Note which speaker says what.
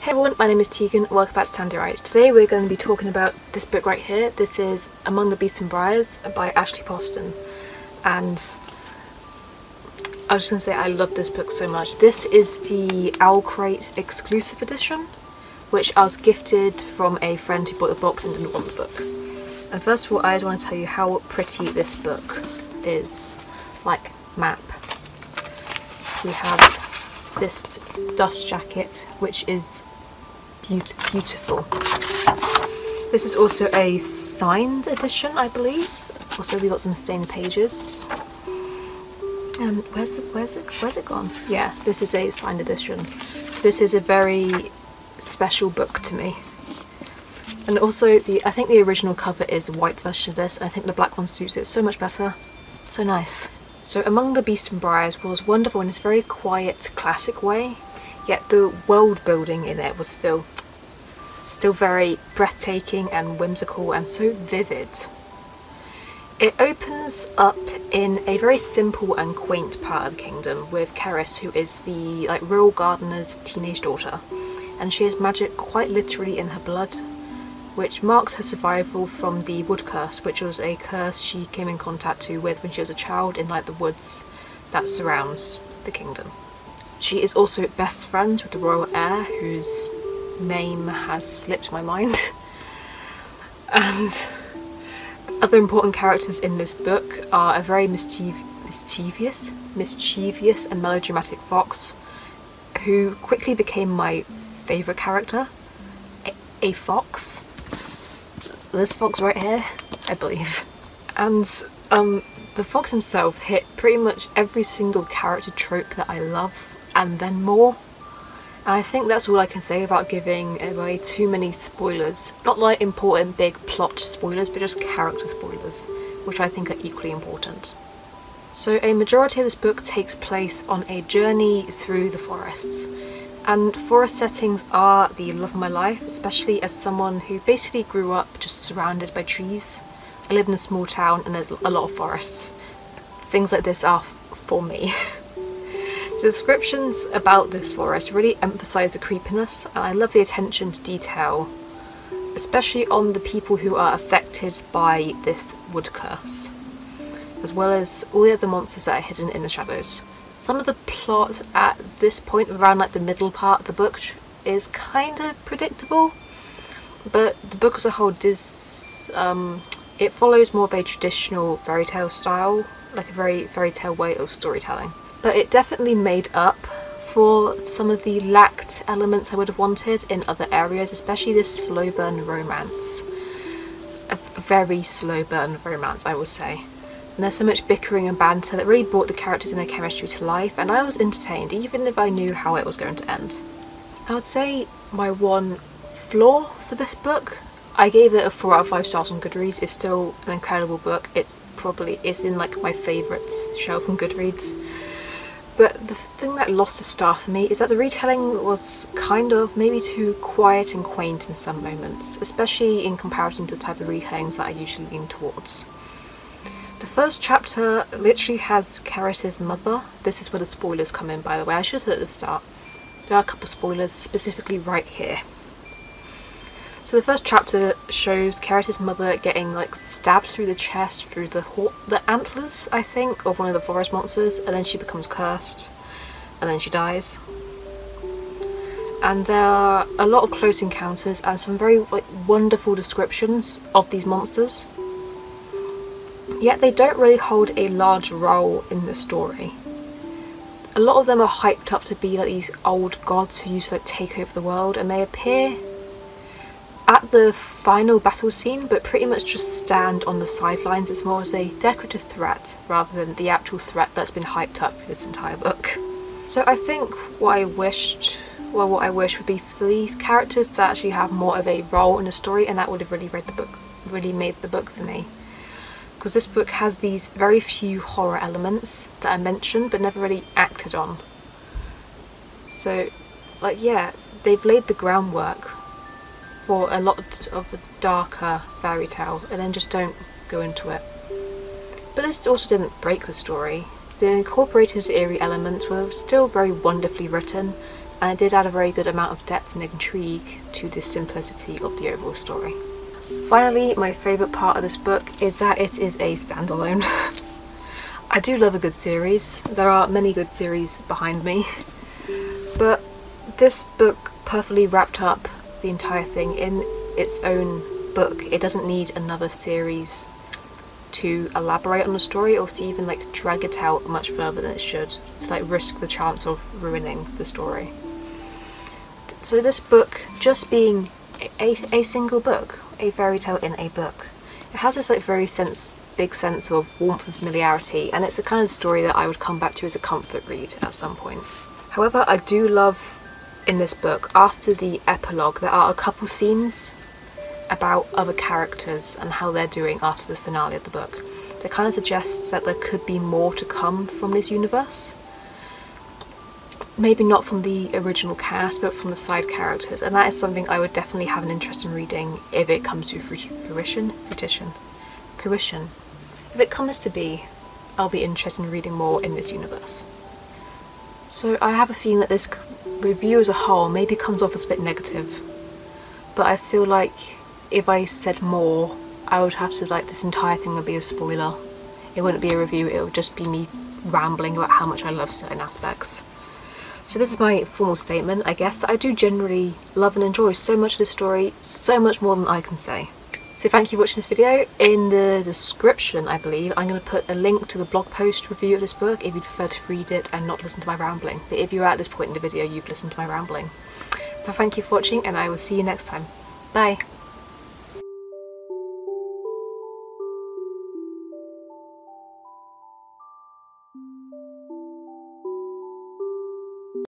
Speaker 1: Hey everyone, my name is Tegan, welcome back to Tande Writes. Today we're going to be talking about this book right here. This is Among the Beasts and Briars by Ashley Poston. And I was just going to say I love this book so much. This is the Owl Crate exclusive edition, which I was gifted from a friend who bought the box and didn't want the book. And first of all, I just want to tell you how pretty this book is. Like, map. We have this dust jacket, which is beautiful. This is also a signed edition, I believe. Also, we got some stained pages. Um, where's it? Where's it? Where's it gone? Yeah, this is a signed edition. So this is a very special book to me. And also, the I think the original cover is white version of this, I think the black one suits it so much better. So nice. So Among the Beasts and Briars was wonderful in this very quiet, classic way, yet the world building in it was still still very breathtaking and whimsical and so vivid. It opens up in a very simple and quaint part of the kingdom with Cerys who is the like rural gardener's teenage daughter and she has magic quite literally in her blood which marks her survival from the wood curse which was a curse she came in contact to with when she was a child in like the woods that surrounds the kingdom. She is also best friends with the royal heir whose name has slipped my mind. and other important characters in this book are a very mischiev mischievous, mischievous and melodramatic fox who quickly became my favourite character. A, a fox. This fox right here, I believe. And um, the fox himself hit pretty much every single character trope that I love and then more. I think that's all I can say about giving away too many spoilers. Not like important big plot spoilers, but just character spoilers, which I think are equally important. So a majority of this book takes place on a journey through the forests. And forest settings are the love of my life, especially as someone who basically grew up just surrounded by trees. I live in a small town and there's a lot of forests. Things like this are for me. The descriptions about this forest really emphasise the creepiness and I love the attention to detail, especially on the people who are affected by this wood curse, as well as all the other monsters that are hidden in the shadows. Some of the plot at this point, around like the middle part of the book, is kind of predictable, but the book as a whole does, um, it follows more of a traditional fairy tale style, like a very fairy tale way of storytelling but it definitely made up for some of the lacked elements I would have wanted in other areas, especially this slow burn romance. A very slow burn romance, I will say. And there's so much bickering and banter that really brought the characters and their chemistry to life, and I was entertained, even if I knew how it was going to end. I would say my one flaw for this book, I gave it a 4 out of 5 stars on Goodreads. It's still an incredible book. It's probably, it's in like my favourites shelf on Goodreads. But the thing that lost the star for me is that the retelling was kind of maybe too quiet and quaint in some moments, especially in comparison to the type of retellings that I usually lean towards. The first chapter literally has Cerys's mother. This is where the spoilers come in by the way, I should have said at the start. There are a couple spoilers specifically right here. So the first chapter shows Cerys's mother getting like stabbed through the chest through the the antlers, I think, of one of the forest monsters, and then she becomes cursed, and then she dies. And there are a lot of close encounters and some very like, wonderful descriptions of these monsters. Yet they don't really hold a large role in the story. A lot of them are hyped up to be like these old gods who used to like take over the world, and they appear at the final battle scene but pretty much just stand on the sidelines as more as a decorative threat rather than the actual threat that's been hyped up for this entire book. So I think what I wished, well what I wish would be for these characters to actually have more of a role in the story and that would have really read the book, really made the book for me. Because this book has these very few horror elements that are mentioned but never really acted on. So like yeah, they've laid the groundwork for a lot of a darker fairy tale and then just don't go into it. But this also didn't break the story. The incorporated eerie elements were still very wonderfully written and it did add a very good amount of depth and intrigue to the simplicity of the overall story. Finally, my favourite part of this book is that it is a standalone. I do love a good series, there are many good series behind me, but this book perfectly wrapped up the entire thing in its own book. It doesn't need another series to elaborate on the story or to even like drag it out much further than it should to like risk the chance of ruining the story. So this book just being a, a single book, a fairy tale in a book, it has this like very sense big sense of warmth and familiarity and it's the kind of story that I would come back to as a comfort read at some point. However, I do love in this book, after the epilogue, there are a couple scenes about other characters and how they're doing after the finale of the book. That kind of suggests that there could be more to come from this universe. Maybe not from the original cast, but from the side characters, and that is something I would definitely have an interest in reading if it comes to fruition. Fruition. Fruition. If it comes to be, I'll be interested in reading more in this universe. So I have a feeling that this review as a whole maybe comes off as a bit negative, but I feel like if I said more, I would have to like this entire thing would be a spoiler. It wouldn't be a review, it would just be me rambling about how much I love certain aspects. So this is my formal statement, I guess, that I do generally love and enjoy so much of this story, so much more than I can say. So thank you for watching this video. In the description, I believe, I'm going to put a link to the blog post review of this book if you prefer to read it and not listen to my rambling. But if you're at this point in the video, you've listened to my rambling. But thank you for watching and I will see you next time. Bye!